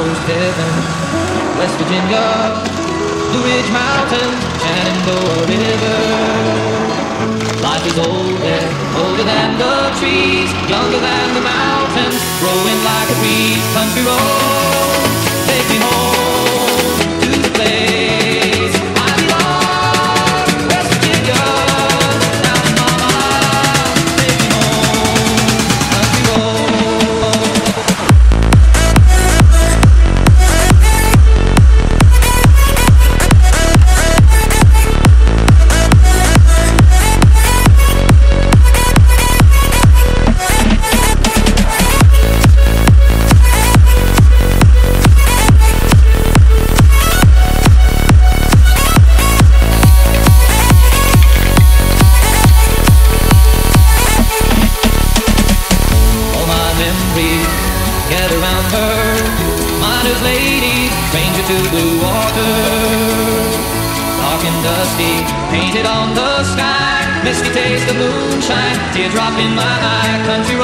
close heaven. West Virginia, Blue Ridge Mountains, Shenandoah River. Life is older, older than the trees, younger than the mountains, growing like a breeze. Country road, take me home lady, stranger to blue water. Dark and dusty, painted on the sky. Misty taste of moonshine, teardrop in my eye. Country